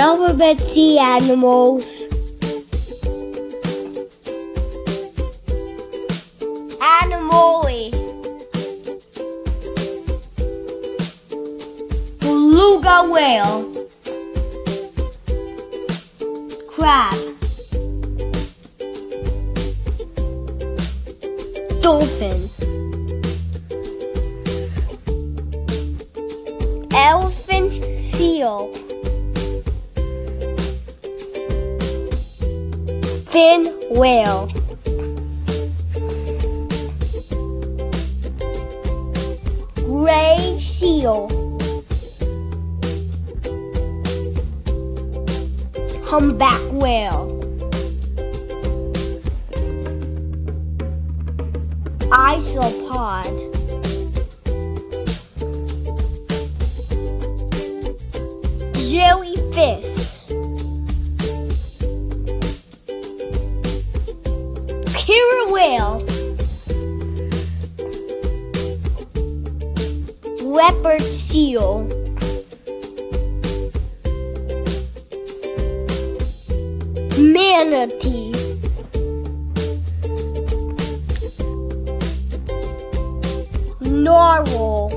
Alphabet sea animals. Animal. Beluga whale. Crab. Dolphin. Elephant seal. Fin whale. Gray seal. Humpback whale. Isopod. Jellyfish. Killer whale. Leopard seal. Manatee. Narwhal.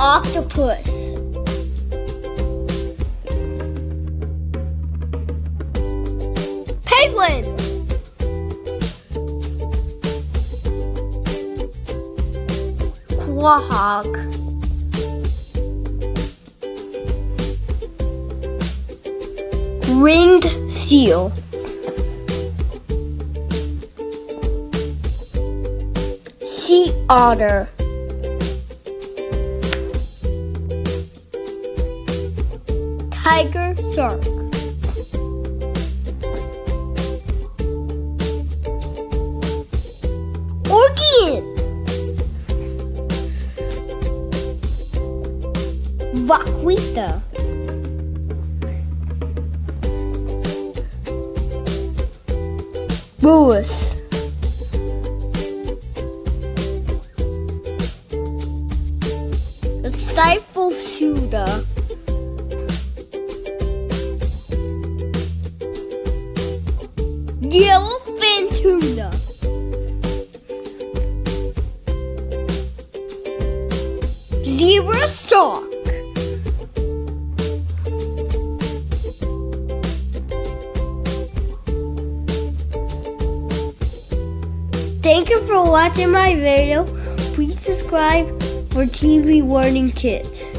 Octopus. Penguin. Quahog. Ringed seal. Sea otter. Tiger shark. Vaquita. A stifle shooter. Yellowfin tuna. Zebra shark. Thank you for watching my video. Please subscribe for TV Learning Kids.